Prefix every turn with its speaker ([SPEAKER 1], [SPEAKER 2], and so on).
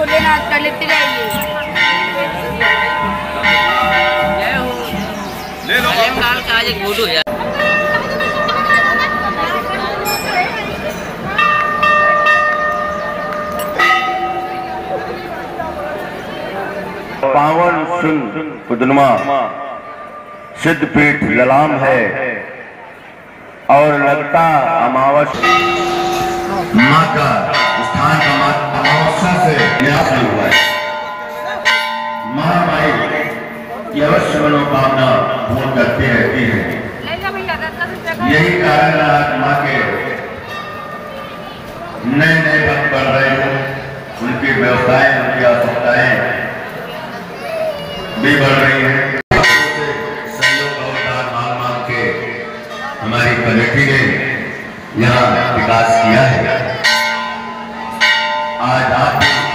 [SPEAKER 1] भोलेनाथ का लेते जाइए।
[SPEAKER 2] लाल का आज एक फ़ोटो
[SPEAKER 3] पावन सिंह पुदनमा सिद्धपीठ ललाम है और लगता अमावस माँ का अमावस्या से न्यास हुआ है महामाई की अवश्य मनोकामना पूर्ण करती रहती है यही कारण आज माँ के नए नए भक्त बढ़ रहे हैं, उनकी व्यवसाय, उनकी आवश्यकताएँ भी बढ़ रही है। हमारी कमेटी ने यहाँ विकास किया है। आज आप